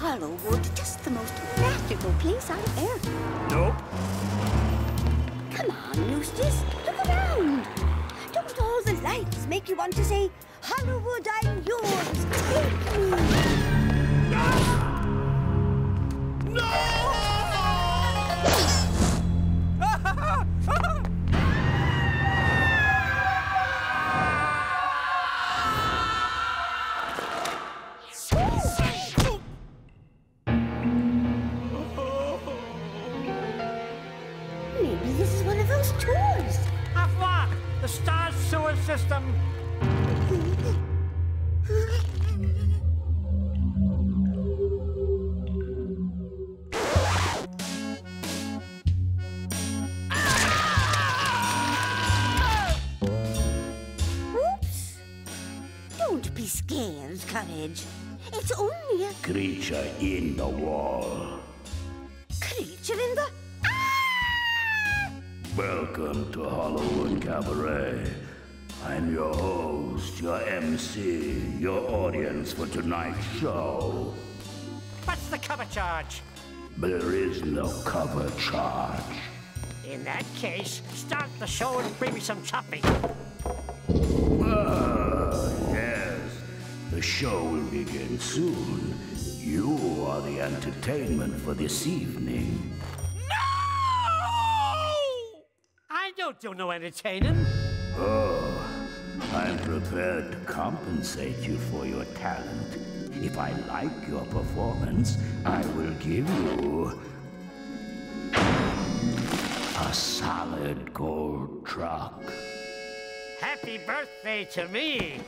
Hollywood just the most magical place on earth? Nope. Come on, Eustace, look around. Don't all the lights make you want to say, Hollywood, I'm yours, take me? Is one of those tours. Of what? The Star Sewer System? Oops. Don't be scared, Courage. It's only a Creature in the wall. creature in the... Welcome to Hollywood Cabaret. I'm your host, your MC, your audience for tonight's show. What's the cover charge? There is no cover charge. In that case, start the show and bring me some chopping. Ah, yes. The show will begin soon. You are the entertainment for this evening. Don't do no entertaining. Oh, I'm prepared to compensate you for your talent. If I like your performance, I will give you a solid gold truck. Happy birthday to me.